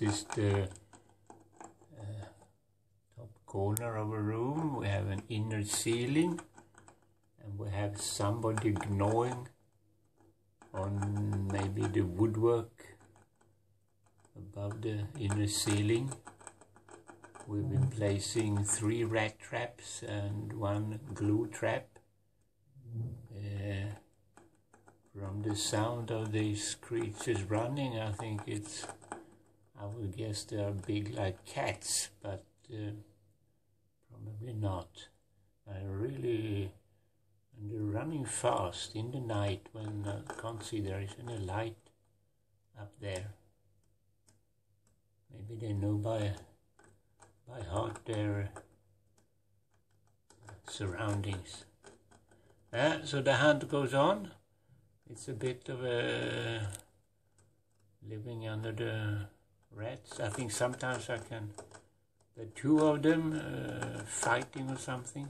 This is the uh, top corner of a room. We have an inner ceiling and we have somebody gnawing on maybe the woodwork above the inner ceiling. We've been placing three rat traps and one glue trap. Uh, from the sound of these creatures running, I think it's, I would guess they are big like cats, but uh, probably not. I really, and they're running fast in the night when I can't see there is any light up there. Maybe they know by by heart their surroundings. Uh, so the hunt goes on. It's a bit of a living under the rats. I think sometimes I can. The two of them uh, fighting or something,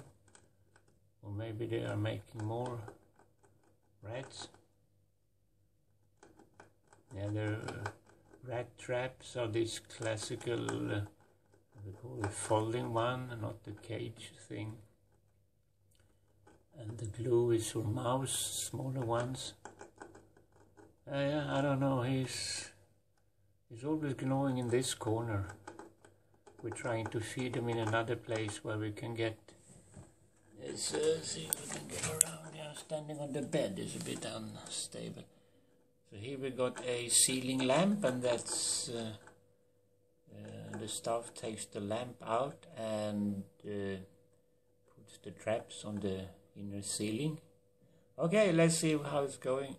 or maybe they are making more rats. Yeah, the rat traps are this classical. Uh, call folding one, not the cage thing. And the glue is for mouse, smaller ones. Uh, yeah, I don't know, he's, he's always gnawing in this corner. We're trying to feed him in another place where we can get... Let's uh, see if we can get around. Yeah, standing on the bed is a bit unstable. So here we got a ceiling lamp and that's... Uh, uh, the staff takes the lamp out and uh, puts the traps on the inner ceiling. Okay, let's see how it's going.